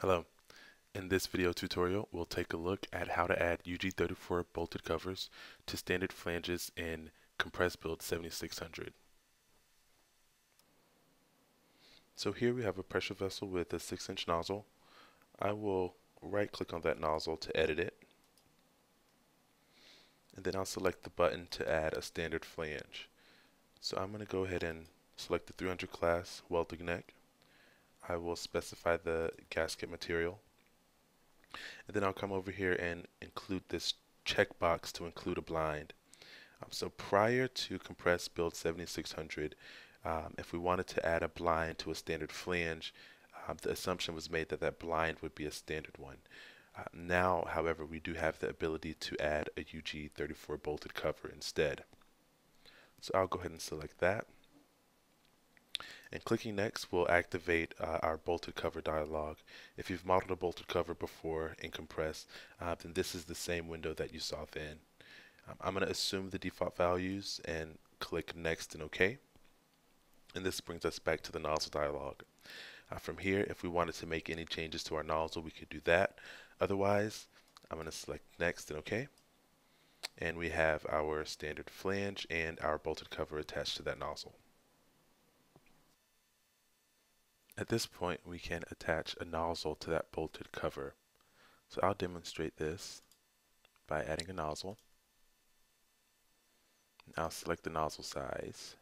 Hello. In this video tutorial, we'll take a look at how to add UG34 bolted covers to standard flanges in Compress Build 7600. So here we have a pressure vessel with a 6 inch nozzle. I will right click on that nozzle to edit it. And then I'll select the button to add a standard flange. So I'm going to go ahead and select the 300 class welding neck. I will specify the gasket material. And then I'll come over here and include this checkbox to include a blind. Um, so prior to compress build 7600, um, if we wanted to add a blind to a standard flange, um, the assumption was made that that blind would be a standard one. Uh, now, however, we do have the ability to add a UG34 bolted cover instead. So I'll go ahead and select that. And clicking next will activate uh, our bolted cover dialog. If you've modeled a bolted cover before in Compress, uh, then this is the same window that you saw then. Um, I'm going to assume the default values and click next and OK. And this brings us back to the nozzle dialog. Uh, from here, if we wanted to make any changes to our nozzle, we could do that. Otherwise, I'm going to select next and OK. And we have our standard flange and our bolted cover attached to that nozzle. At this point, we can attach a nozzle to that bolted cover. So I'll demonstrate this by adding a nozzle. I'll select the nozzle size.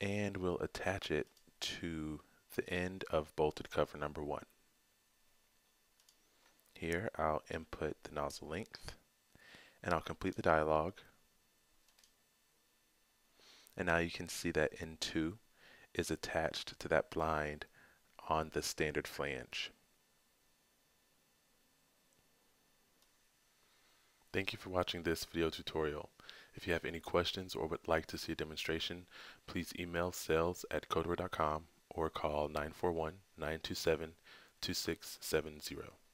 And we'll attach it to the end of bolted cover number one. Here, I'll input the nozzle length, and I'll complete the dialog. And now you can see that N2 is attached to that blind on the standard flange. Thank you for watching this video tutorial. If you have any questions or would like to see a demonstration, please email sales at codeware.com or call 941 927 2670.